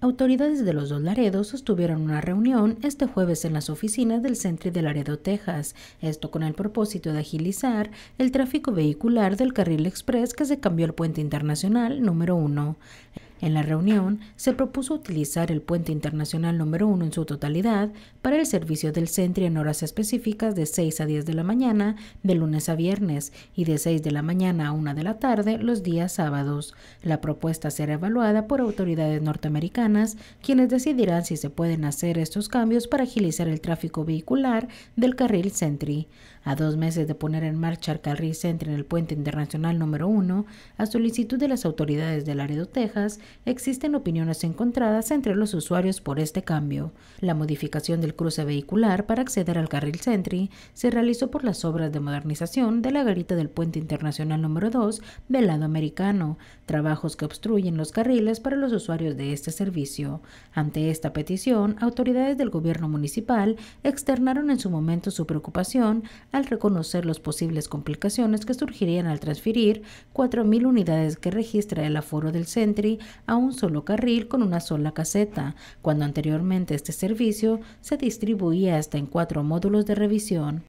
Autoridades de los dos Laredos sostuvieron una reunión este jueves en las oficinas del Centro de Laredo, Texas, esto con el propósito de agilizar el tráfico vehicular del carril express que se cambió al puente internacional número 1. En la reunión se propuso utilizar el puente internacional número 1 en su totalidad para el servicio del Sentry en horas específicas de 6 a 10 de la mañana de lunes a viernes y de 6 de la mañana a 1 de la tarde los días sábados. La propuesta será evaluada por autoridades norteamericanas, quienes decidirán si se pueden hacer estos cambios para agilizar el tráfico vehicular del carril Sentry. A dos meses de poner en marcha el carril Sentry en el puente internacional número 1, a solicitud de las autoridades de Laredo, Texas, existen opiniones encontradas entre los usuarios por este cambio. La modificación del cruce vehicular para acceder al carril Sentry se realizó por las obras de modernización de la garita del puente internacional número 2 del lado americano, trabajos que obstruyen los carriles para los usuarios de este servicio. Ante esta petición, autoridades del gobierno municipal externaron en su momento su preocupación al reconocer las posibles complicaciones que surgirían al transferir 4.000 unidades que registra el aforo del Sentry a un solo carril con una sola caseta, cuando anteriormente este servicio se distribuía hasta en cuatro módulos de revisión.